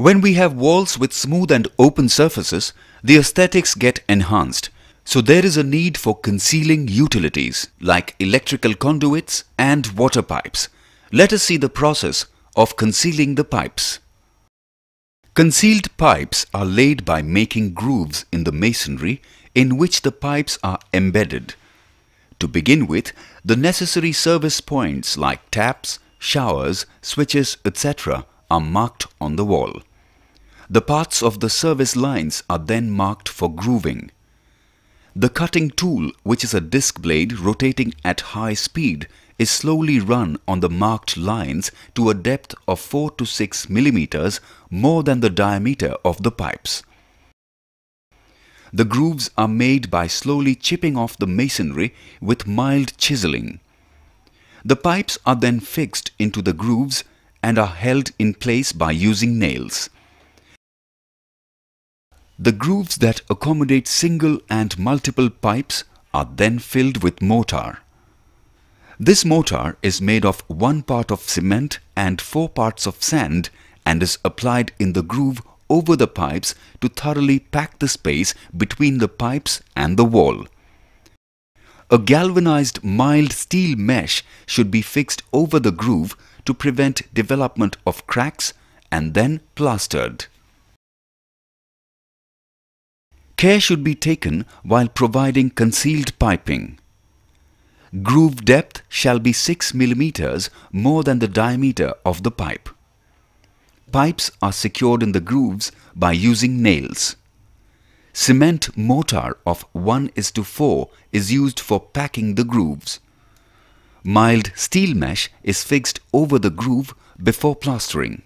When we have walls with smooth and open surfaces, the aesthetics get enhanced. So there is a need for concealing utilities like electrical conduits and water pipes. Let us see the process of concealing the pipes. Concealed pipes are laid by making grooves in the masonry in which the pipes are embedded. To begin with, the necessary service points like taps, showers, switches, etc. are marked on the wall. The parts of the service lines are then marked for grooving. The cutting tool, which is a disc blade rotating at high speed, is slowly run on the marked lines to a depth of 4 to 6 millimeters more than the diameter of the pipes. The grooves are made by slowly chipping off the masonry with mild chiseling. The pipes are then fixed into the grooves and are held in place by using nails. The grooves that accommodate single and multiple pipes are then filled with mortar. This mortar is made of one part of cement and four parts of sand and is applied in the groove over the pipes to thoroughly pack the space between the pipes and the wall. A galvanized mild steel mesh should be fixed over the groove to prevent development of cracks and then plastered. Care should be taken while providing concealed piping. Groove depth shall be 6 mm more than the diameter of the pipe. Pipes are secured in the grooves by using nails. Cement mortar of 1 is to 4 is used for packing the grooves. Mild steel mesh is fixed over the groove before plastering.